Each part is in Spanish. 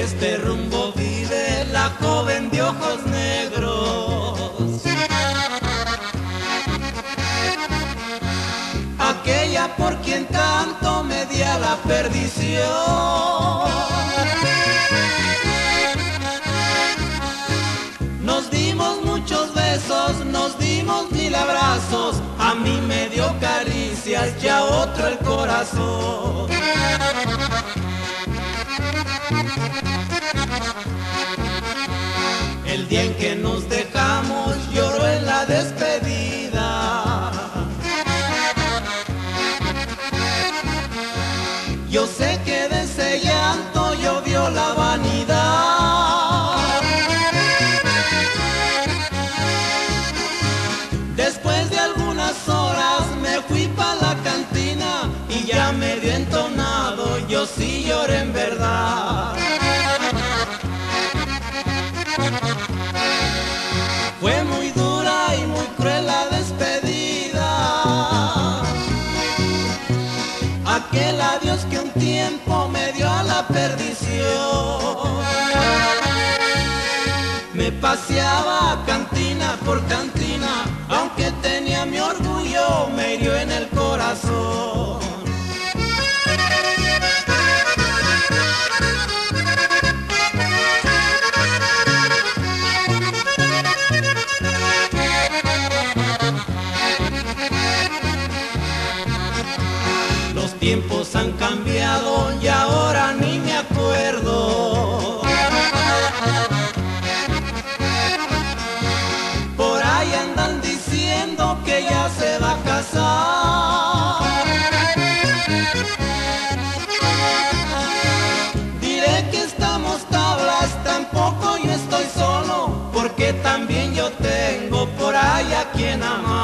este rumbo vive la joven de ojos negros. Aquella por quien tanto me di a la perdición. Nos dimos muchos besos, nos dimos mil abrazos, a mí me dio caricias y a otro el corazón. Sé que de ese llanto llovió la vanidad. Después de algunas horas me fui pa' la cantina y ya medio entonado yo sí lloré en verdad. Fue Aquel adiós que un tiempo me dio a la perdición. Me paseaba cantina por cantina, aunque tenía mi orgullo, me hirió en el corazón. Tiempos han cambiado y ahora ni me acuerdo. Por ahí andan diciendo que ya se va a casar. Diré que estamos tablas, tampoco yo estoy solo, porque también yo tengo por ahí a quien amar.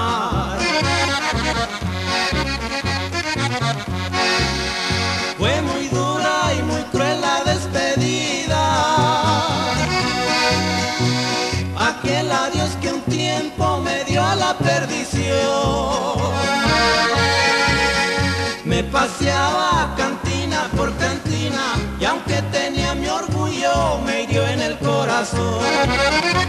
corazón.